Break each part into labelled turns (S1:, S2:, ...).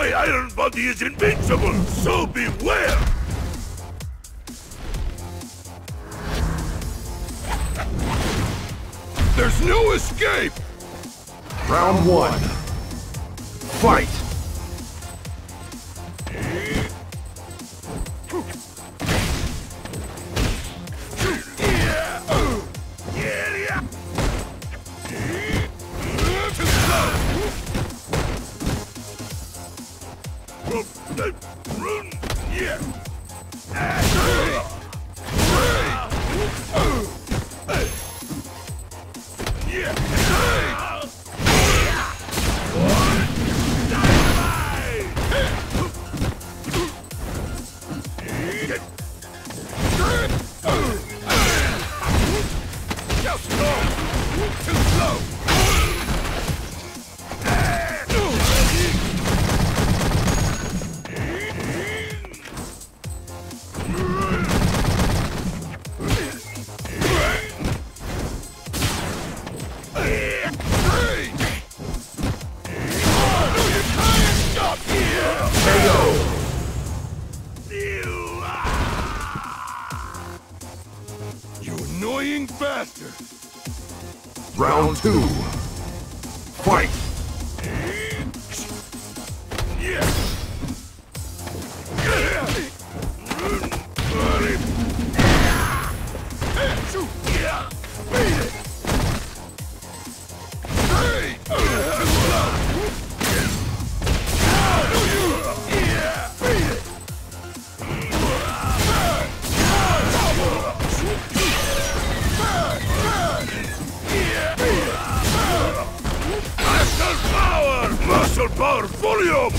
S1: My iron Body is invincible, so beware! There's no escape!
S2: Round one. Fight!
S1: Annoying bastard!
S2: Round two. Fight!
S1: Muscle Muscle power volume!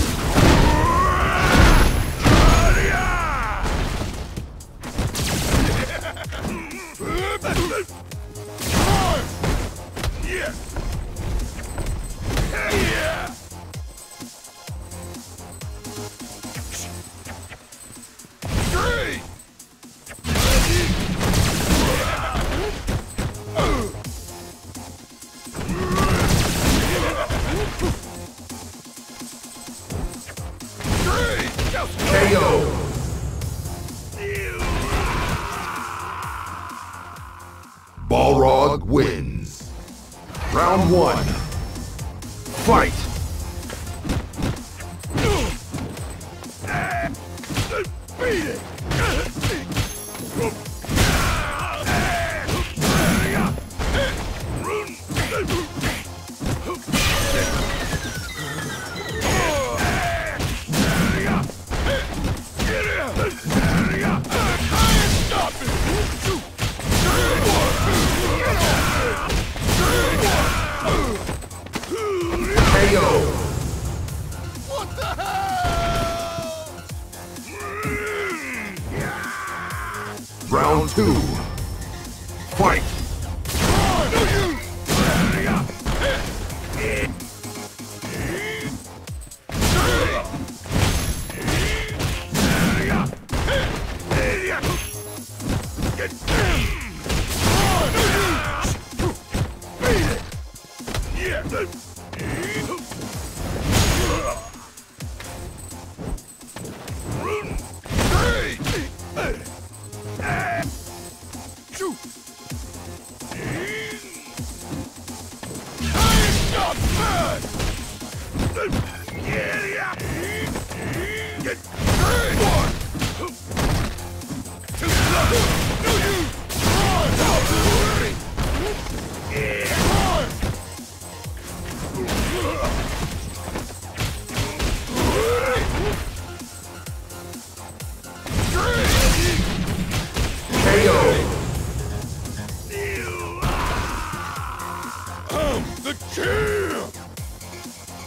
S2: KO! Round one. Two. Fight!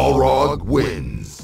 S2: Balrog wins.